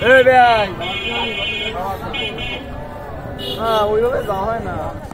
这边。啊，我又被撞了呢。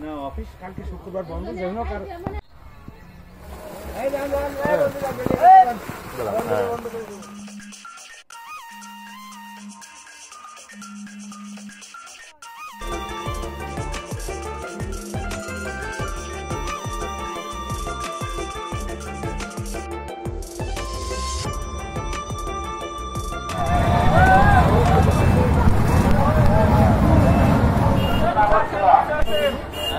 না অফিস কালকে শুক্রবার বন্ধ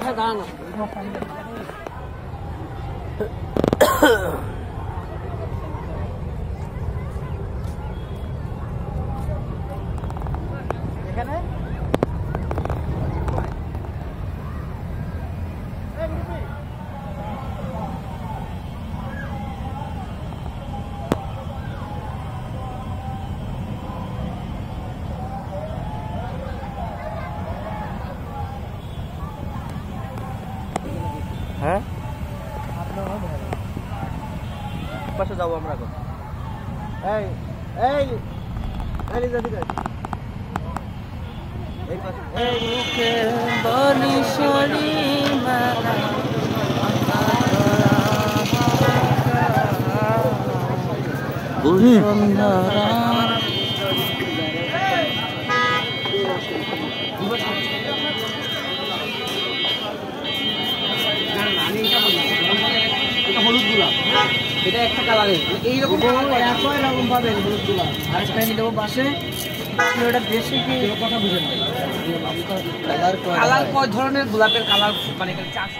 太大了。不太方 পাশে যাব আমরা এখন। এই এই এই এটা একটা কালারে এইরকম একই রকম পাবেন হলুদ চুলা আর একটা দেবো ওটা দেশে কি কথা বুঝেন কালার কয় ধরনের? গোলাপের কালার মানে চাষ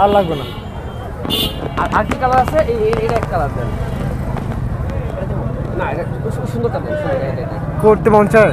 চার লাগবে না। আর আর কি কালার আছে এটা এক কালার দেন। না এটা সুন্দরটা দেন করতে মন চায়।